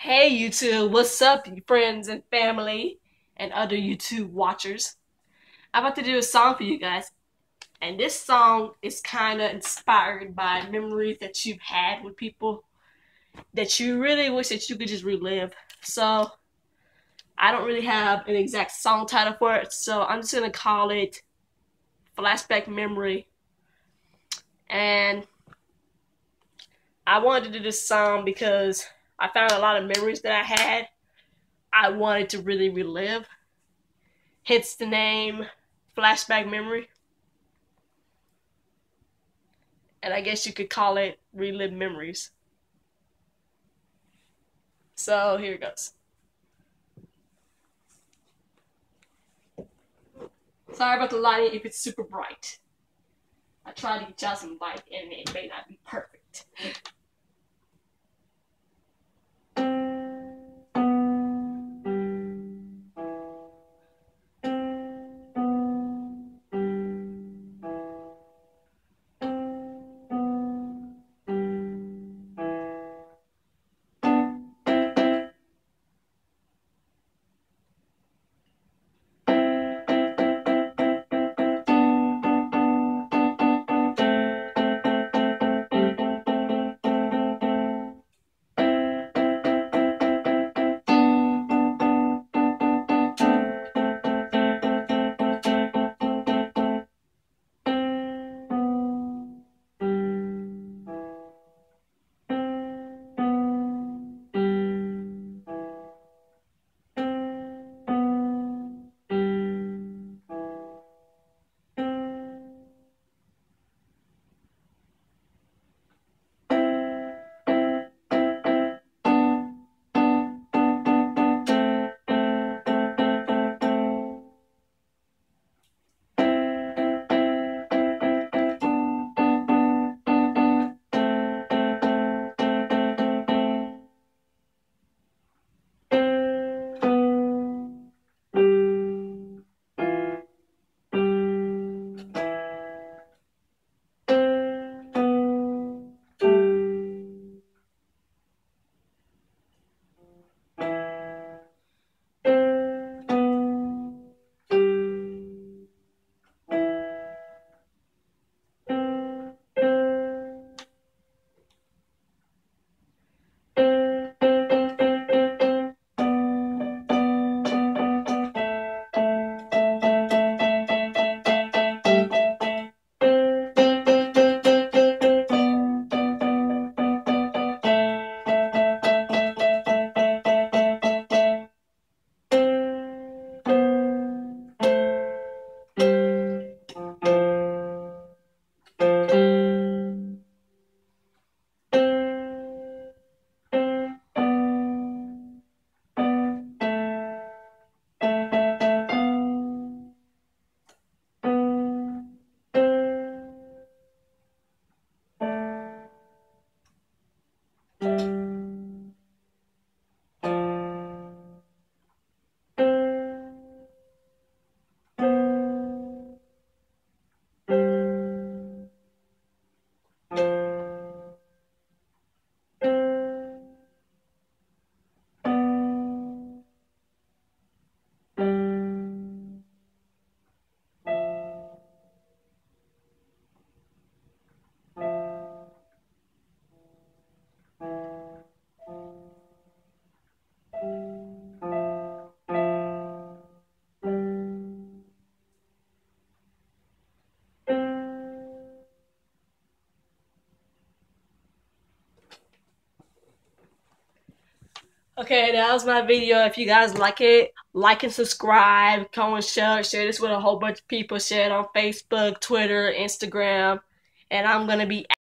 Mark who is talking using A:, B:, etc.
A: Hey YouTube, what's up, you friends and family and other YouTube watchers? I'm about to do a song for you guys. And this song is kind of inspired by memories that you've had with people that you really wish that you could just relive. So, I don't really have an exact song title for it, so I'm just going to call it Flashback Memory. And I wanted to do this song because I found a lot of memories that I had I wanted to really relive. Hence the name Flashback Memory. And I guess you could call it Relive Memories. So here it goes. Sorry about the lighting if it's super bright. I tried to get y'all some light and it may not be perfect. Okay, that was my video. If you guys like it, like and subscribe, comment, share, share this with a whole bunch of people. Share it on Facebook, Twitter, Instagram, and I'm gonna be